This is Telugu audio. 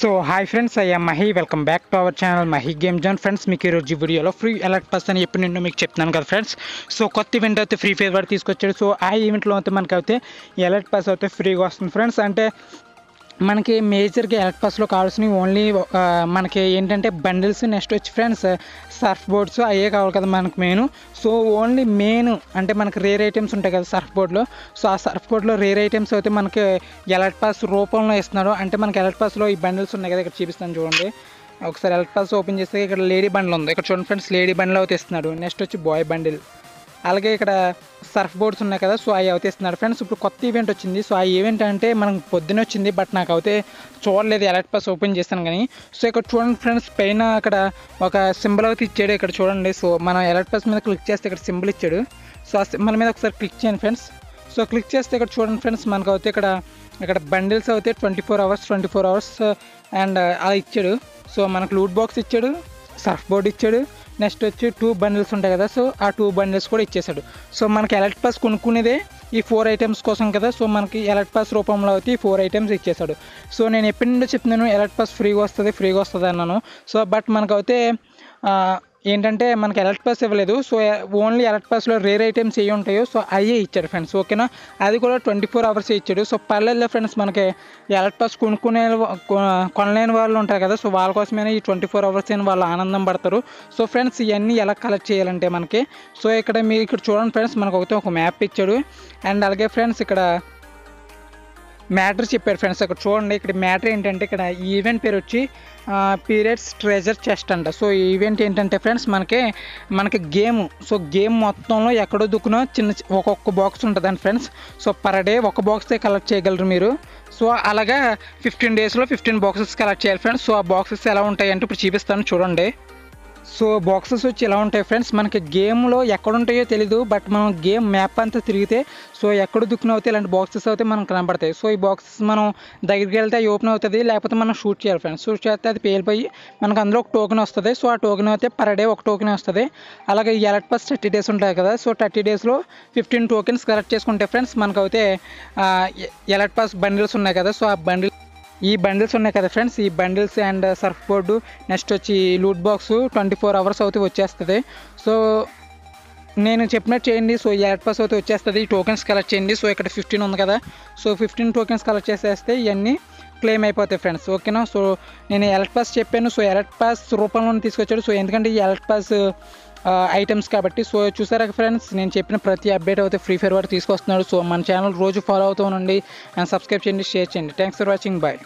సో హాయ్ ఫ్రెండ్స్ అయ్యా Mahi welcome back to our channel Mahi game zone friends మీకు ఈరోజు వీడియోలో ఫ్రీ అలర్ట్ పాస్ అని చెప్పి నేను మీకు చెప్తున్నాను కదా ఫ్రెండ్స్ సో కొత్త ఈవెంట్ అయితే ఫ్రీ ఫైర్ వాడు తీసుకొచ్చాడు. సో ఆ ఈవెంట్లో అయితే మనకి అయితే ఈ అలర్ట్ పాస్ అయితే ఫ్రీగా వస్తుంది ఫ్రెండ్స్ అంటే మనకి మేజర్గా ఎలక్ట్రాస్లో కావాల్సినవి ఓన్లీ మనకి ఏంటంటే బండిల్స్ నెక్స్ట్ వచ్చి ఫ్రెండ్స్ సర్ఫ్ బోర్డ్స్ అయ్యే కావాలి కదా మనకు మెయిన్ సో ఓన్లీ మెయిన్ అంటే మనకి రేర్ ఐటమ్స్ ఉంటాయి కదా సర్ఫ్ బోర్డ్లో సో ఆ సర్ఫ్ బోర్డ్లో రేర్ ఐటమ్స్ అయితే మనకి ఎలర్ట్ పాస్ రూపంలో ఇస్తున్నారు. అంటే మనకి ఎలర్ట్ పాస్లో ఈ బండిల్స్ ఉన్నాయి కదా ఇక్కడ చూపిస్తాను చూడండి. ఒకసారి ఎలర్ట్ పాస్ ఓపెన్ చేస్తే ఇక్కడ లేడీ బండిల్ ఉంది. ఇక్కడ చూడండి ఫ్రెండ్స్ లేడీ బండిల్ అయితే ఇస్తున్నాడు నెక్స్ట్ వచ్చి బాయ్ బండిల్ అలాగే ఇక్కడ సర్ఫ్ బోర్డ్స్ ఉన్నాయి కదా సో అవి అవుతేస్తున్నారు. ఫ్రెండ్స్ ఇప్పుడు కొత్త ఈవెంట్ వచ్చింది. సో ఆ ఈవెంట్ అంటే మనకు పొద్దున వచ్చింది బట్ నాకు అయితే చూడలేదు. ఎలర్ట్ పాస్ ఓపెన్ చేస్తాను కానీ. సో ఇక్కడ చూడండి ఫ్రెండ్స్ పైన అక్కడ ఒక సింబల్ అయితే ఇచ్చాడు ఇక్కడ చూడండి. సో మనం ఎలర్ట్ పాస్ మీద క్లిక్ చేస్తే ఇక్కడ సింబల్ ఇచ్చాడు. సో ఆ సింబల్ మీద ఒకసారి క్లిక్ చేయండి ఫ్రెండ్స్. సో క్లిక్ చేస్తే ఇక్కడ చూడండి ఫ్రెండ్స్ మనకు అయితే ఇక్కడ ఇక్కడ బండిల్స్ అయితే twenty four hours twenty four hours and అలా ఇచ్చాడు. సో మనకు లూట్ బాక్స్ ఇచ్చాడు సర్ఫ్ బోర్డ్ ఇచ్చాడు. నెక్స్ట్ వచ్చి టూ బండిల్స్ ఉంటాయి కదా సో ఆ టూ బండిల్స్ కూడా ఇచ్చేసాడు. సో మనకి ఎలక్ట్ పాస్ కొనుక్కునేదే ఈ ఫోర్ ఐటమ్స్ కోసం కదా సో మనకి ఎలక్ట్ పాస్ రూపంలో అయితే ఈ ఫోర్ ఐటమ్స్ ఇచ్చేసాడు. సో నేను ఎప్పటి నుండో చెప్తున్నాను ఎలక్ట్ పాస్ ఫ్రీగా వస్తుంది ఫ్రీగా వస్తుంది అన్నాను. సో బట్ మనకైతే ఏంటంటే మనకి ఎలర్ట్ పాస్ ఇవ్వలేదు. సో ఓన్లీ ఎలర్ట్ పాస్లో రేర్ ఐటమ్స్ ఏ ఉంటాయో సో అయ్యే ఇచ్చాడు ఫ్రెండ్స్ ఓకేనా అది కూడా ట్వంటీ ఫోర్ అవర్స్ ఇచ్చాడు. సో పల్లెల్లో ఫ్రెండ్స్ మనకి ఎలర్ట్ పాస్ కొనుక్కునే కొ- కొనలేని వాళ్ళు ఉంటారు కదా సో వాళ్ళ కోసమైనా ఈ ట్వంటీ ఫోర్ అవర్స్ అయిన వాళ్ళు ఆనందం పడతారు. సో ఫ్రెండ్స్ ఇవన్నీ ఎలా కలెక్ట్ చేయాలంటే మనకి సో ఇక్కడ మీరు ఇక్కడ చూడండి ఫ్రెండ్స్ మనకు ఒకటి ఒక మ్యాప్ ఇచ్చాడు. అండ్ అలాగే ఫ్రెండ్స్ ఇక్కడ మ్యాటర్ చెప్పారు ఫ్రెండ్స్ ఇక్కడ చూడండి. ఇక్కడ మ్యాటర్ ఏంటంటే ఇక్కడ ఈవెంట్ పేరు వచ్చి పీరియడ్స్ ట్రెజర్ చెస్ట్ అంట. సో ఈవెంట్ ఏంటంటే ఫ్రెండ్స్ మనకి మనకి గేమ్ సో గేమ్ మొత్తంలో ఎక్కడో దుక్కునో చిన్న ఒక్కొక్క బాక్స్ ఉంటుందండి ఫ్రెండ్స్. సో పర్ డే ఒక బాక్సే కలెక్ట్ చేయగలరు మీరు. సో అలాగా ఫిఫ్టీన్ డేస్లో ఫిఫ్టీన్ బాక్సెస్ కలెక్ట్ చేయాలి ఫ్రెండ్స్. సో ఆ బాక్సెస్ ఎలా ఉంటాయంటే ఇప్పుడు చూపిస్తాను చూడండి. సో బాక్సెస్ వచ్చి ఎలా ఉంటాయి ఫ్రెండ్స్? మనకి గేమ్లో ఎక్కడ ఉంటాయో తెలీదు బట్ మనం గేమ్ మ్యాప్ అంతా తిరిగితే సో ఎక్కడ దుక్కున అవుతాయి ఇలాంటి బాక్సెస్ అయితే మనకు కనబడతాయి. సో ఈ బాక్సెస్ మనం దగ్గరికి వెళ్తే ఓపెన్ అవుతుంది లేకపోతే మనం షూట్ చేయాలి ఫ్రెండ్స్. షూట్ చేస్తే అది పేలిపోయి మనకు అందులో ఒక టోకెన్ వస్తుంది. సో ఆ టోకెన్ అయితే పర్ డే ఒక టోకెన్ వస్తుంది. అలాగే ఈ ఎలర్ట్ పాస్ థర్టీ డేస్ ఉంటాయి కదా సో థర్టీ డేస్లో ఫిఫ్టీన్ టోకెన్స్ కలెక్ట్ చేసుకుంటే ఫ్రెండ్స్ మనకైతే ఎలర్ట్ పాస్ బండిల్స్ ఉన్నాయి కదా సో ఆ బండిల్ ఈ బండిల్స్ ఉన్నాయి కదా ఫ్రెండ్స్? ఈ bundles and surf board next వచ్చి loot box twenty four hours అవుతే వచ్చేస్తుంది. సో నేను చెప్పినట్టు చేయండి. సో ఈ ఎలర్ట్ పాస్ అయితే వచ్చేస్తుంది. ఈ టోకెన్స్ కలెక్ట్ చేయండి. సో ఇక్కడ ఫిఫ్టీన్ ఉంది కదా. సో ఫిఫ్టీన్ టోకెన్స్ కలెక్ట్ చేసేస్తే ఇవన్నీ క్లెయిమ్ అయిపోతాయి ఫ్రెండ్స్ ఓకేనా సో నేను ఎలక్ట్ పాస్ చెప్పాను. సో ఎలక్ట్ పాస్ రూపంలో తీసుకొచ్చాడు. సో ఎందుకంటే ఈ ఎలక్ట్ పాస్ ఐటమ్స్ కాబట్టి సో చూసారా ఫ్రెండ్స్ నేను చెప్పిన ప్రతి అప్డేట్ అయితే ఫ్రీ ఫైర్ వాడు తీసుకొస్తున్నాడు. సో మన ఛానల్ రోజు ఫాలో అవుతూ ఉండండి. అండ్ సబ్స్క్రైబ్ చేయండి షేర్ చేయండి. Thanks for watching bye